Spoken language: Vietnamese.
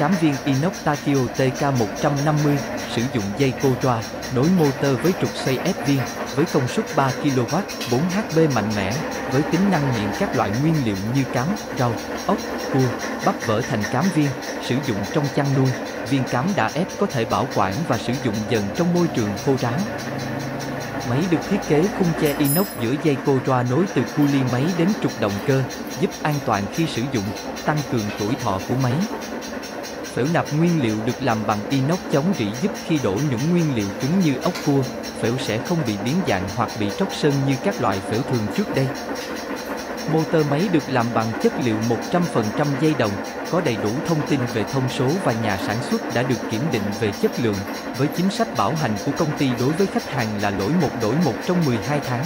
cám viên inox Takio TK150 sử dụng dây cô choa, nối motor với trục xoay ép viên, với công suất 3 kW, 4 HP mạnh mẽ, với tính năng nghiện các loại nguyên liệu như cám, rau, ốc, cua, bắp vỡ thành cám viên, sử dụng trong chăn nuôi. Viên cám đã ép có thể bảo quản và sử dụng dần trong môi trường khô ráo. Máy được thiết kế khung che inox giữa dây cô roa nối từ cu ly máy đến trục động cơ, giúp an toàn khi sử dụng, tăng cường tuổi thọ của máy. Phễu nạp nguyên liệu được làm bằng inox chống rỉ giúp khi đổ những nguyên liệu cứng như ốc cua, phễu sẽ không bị biến dạng hoặc bị tróc sơn như các loại phễu thường trước đây. Motor máy được làm bằng chất liệu 100% dây đồng, có đầy đủ thông tin về thông số và nhà sản xuất đã được kiểm định về chất lượng, với chính sách bảo hành của công ty đối với khách hàng là lỗi một đổi một trong 12 tháng.